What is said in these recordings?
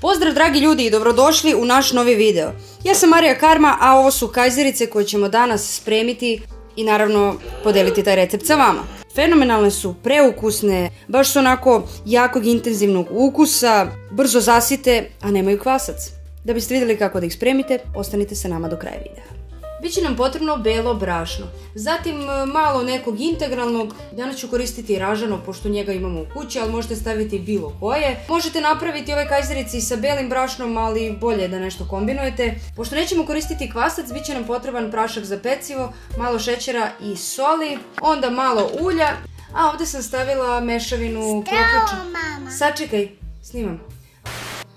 Pozdrav dragi ljudi i dobrodošli u naš novi video. Ja sam Marija Karma, a ovo su kajzerice koje ćemo danas spremiti i naravno podeliti taj recept sa vama. Fenomenalne su, preukusne, baš su onako jakog intenzivnog ukusa, brzo zasite, a nemaju kvasac. Da biste vidjeli kako da ih spremite, ostanite sa nama do kraja videa. Biće nam potrebno belo brašno, zatim e, malo nekog integralnog, danas ću koristiti ražano pošto njega imamo u kući, ali možete staviti bilo koje. Možete napraviti ove kajzerice i sa belim brašnom, ali bolje da nešto kombinujete. Pošto nećemo koristiti kvasac, bit će nam potreban prašak za pecivo, malo šećera i soli, onda malo ulja, a ovdje sam stavila mešavinu... Mama. Sačekaj, snimam.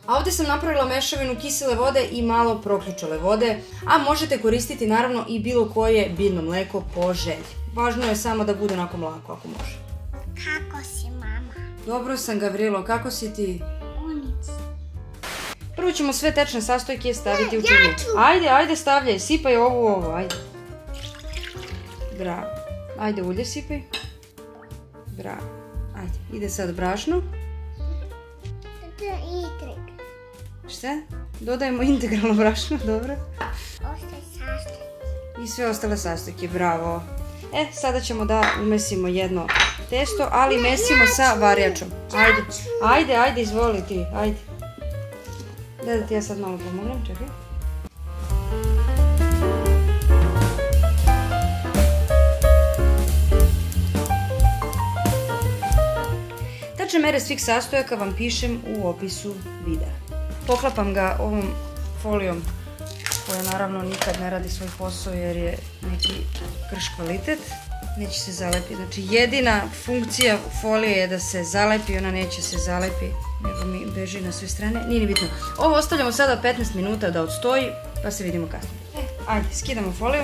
A ovdje sam napravila mešavinu kisele vode i malo proključale vode, a možete koristiti naravno i bilo koje biljno mleko po želji. Važno je samo da bude onako mlako ako može. Kako si, mama? Dobro sam Gavrilo, kako si ti? Prvo ćemo sve tečne sastojke staviti u ću. Ajde, ajde stavljaj, sipaj ovu ovo, ajde. Bravo. Ajde ulje sipaj. Bravo. Ajde, ide sad brašno. To je Šta? Dodajemo integralno brašno, dobro. I sve ostale sastojke, bravo. E, sada ćemo da umesimo jedno testo, ali mesimo sa varjačom. Ajde, ajde, ajde, izvoli ti, ajde. Da, da ti ja sad malo pomognem, čekaj. Tačne mere svih sastojaka vam pišem u opisu videa. Poklapam ga ovom folijom koja naravno nikad ne radi svoj posao jer je neki krš kvalitet. Neće se zalepi. Znači jedina funkcija folije je da se zalepi, ona neće se zalepi nego mi beži na sve strane. Nije ni bitno. Ovo ostavljamo sada 15 minuta da odstoji pa se vidimo kasnije. E, ajde, skidamo foliju.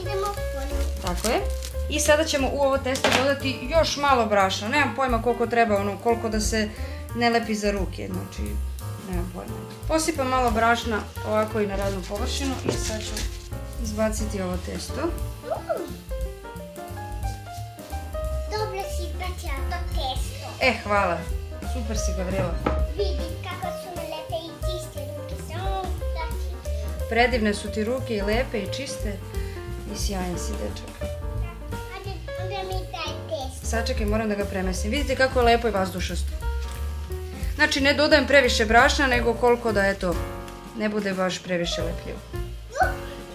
Idemo polju. Tako je. I sada ćemo u ovo testo dodati još malo brašna. Nemam pojma koliko treba, ono, koliko da se ne lepi za ruke. Znači, nemam pojma. Posipam malo brašna ovako i na radnu površinu i sad ću izbaciti ovo testo. Dobro si bačila to testo. E, hvala. Super si Gavrila. Vidi kako su mi lepe i čiste ruke. Samo. Predivne su ti ruke i lepe i čiste. I sjajan si dečak. Testo. Sačekaj, moram da ga premesim. Vidite kako je lepo i vazdušasto. Znači, ne dodajem previše brašna, nego koliko da, eto, ne bude baš previše lepljivo. No,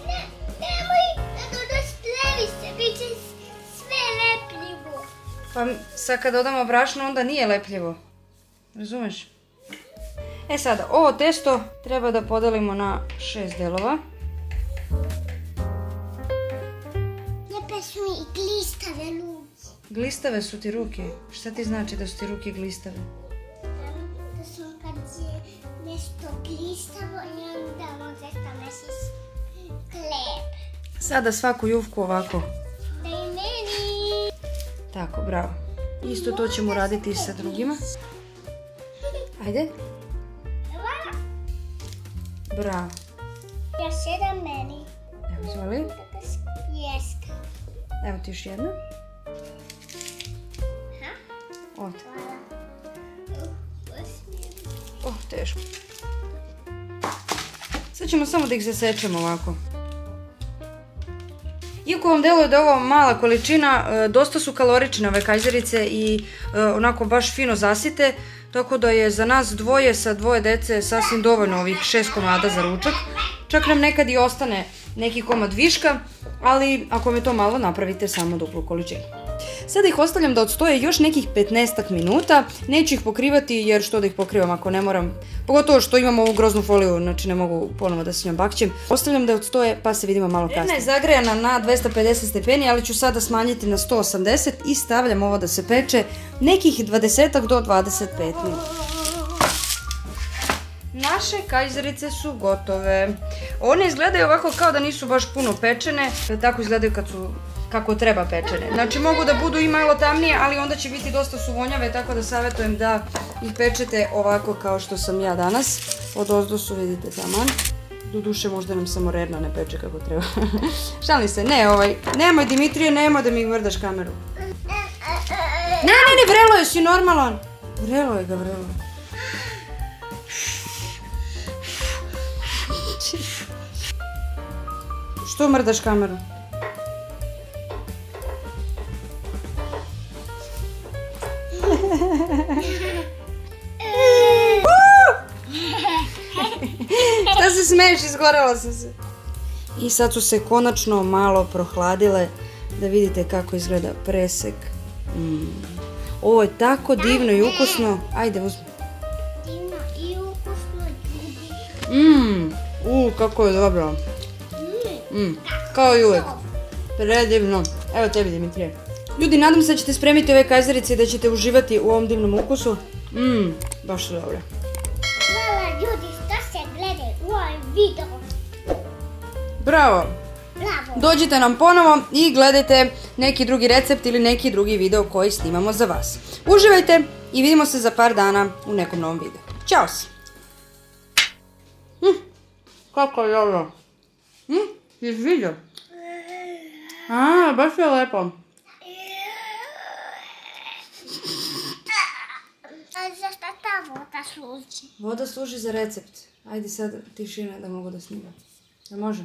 ne, nemoj da dodaš previše, bit će sve lepljivo. Pa sad kad dodamo brašno onda nije lepljivo. Razumeš? E sada, ovo testo treba da podelimo na šest delova. Lepe su mi i glistave ruke. Glistave su ti ruke. Šta ti znači da su ti ruke glistave? Nešto glistavo i onda može staviti klep. Sada svaku juvku ovako. Da i meni. Tako, bravo. Isto to ćemo raditi i sa drugima. Ajde. Bravo. Ja sedam meni. Evo, izvoli. Tako spjeska. Evo ti još jedna. Ha? Ovdje. Hvala. Teško. Sad ćemo samo da ih zasečemo ovako. Iako vam deluje da je ovo mala količina, e, dosta su kalorične ove kajzerice i e, onako baš fino zasite, tako da je za nas dvoje sa dvoje dece sasvim dovoljno ovih šest komada za ručak. Čak nam nekad i ostane neki komad viška, ali ako vam je to malo napravite samo duplu količinu. Sada ih ostavljam da odstoje još nekih 15 minuta. Neću ih pokrivati jer što da ih pokrivam ako ne moram. Pogotovo što imam ovu groznu foliju, znači ne mogu ponovo da se njom bakćem. Ostavljam da odstoje pa se vidimo malo kasnije. Jedna je zagrejana na 250 stepeni, ali ću sada smanjiti na 180 i stavljam ovo da se peče nekih 20 do 25 minuta. Naše kajzerice su gotove. One izgledaju ovako kao da nisu baš puno pečene. Tako izgledaju kad su kako treba pečene. Znači mogu da budu i malo tamnije, ali onda će biti dosta suvonjave, tako da savjetujem da ih pečete ovako kao što sam ja danas. Od ozdo su, vidite, taman. Doduše možda nam samo redno ne peče kako treba. Šalim se, ne ovaj, nemoj Dimitrije, nemoj da mi vrdaš kameru. Ne, ne, ne, vrelo je, si normalan. Vrelo je ga, vrelo. Što mrdaš kameru? Šta se smeješ, izgorela sam se. I sad su se konačno malo prohladile da vidite kako izgleda presek. Mm. Ovo je tako divno i ukusno. Ajde, uzmi. Divno i ukusno. Mmm, u, kako je dobro. Mm. Kao i uvek. Predivno. Evo tebi Dimitrije. Ljudi, nadam se da ćete spremiti ove kajzerice i da ćete uživati u ovom divnom ukusu. Mmm, baš su dobre. Hvala ljudi što ste gledali u ovaj video. Bravo! Bravo. Dođite nam ponovo i gledajte neki drugi recept ili neki drugi video koji snimamo za vas. Uživajte i vidimo se za par dana u nekom novom videu. Ćao! Hm, kako je dobro. Hm, jesi vidio? A, baš je lepo. A zašto ta voda služi? Voda služi za recept. Ajde sad tišina da mogu da snimam. Da može?